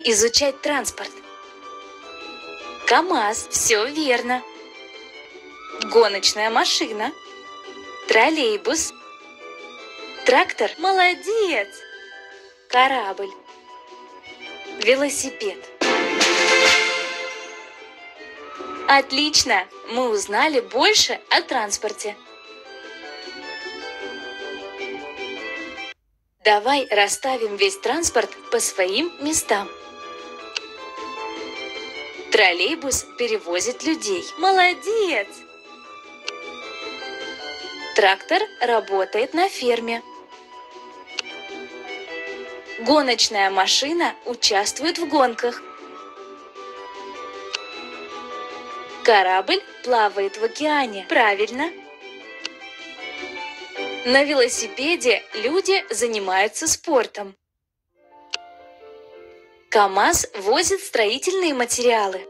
Изучать транспорт. КАМАЗ. Все верно. Гоночная машина. Троллейбус. Трактор. Молодец. Корабль. Велосипед. Отлично! Мы узнали больше о транспорте. Давай расставим весь транспорт по своим местам. Троллейбус перевозит людей. Молодец! Трактор работает на ферме. Гоночная машина участвует в гонках. Корабль плавает в океане. Правильно. На велосипеде люди занимаются спортом. КАМАЗ возит строительные материалы.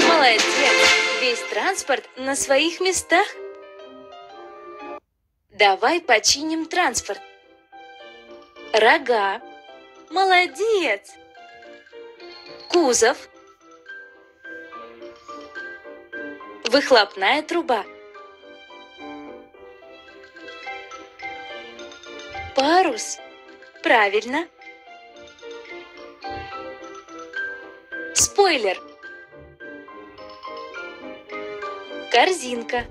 Молодец! Весь транспорт на своих местах. Давай починим транспорт. Рога. Молодец! Кузов. Выхлопная труба. Парус. Правильно. Спойлер. Корзинка.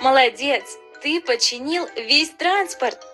Молодец! Ты починил весь транспорт.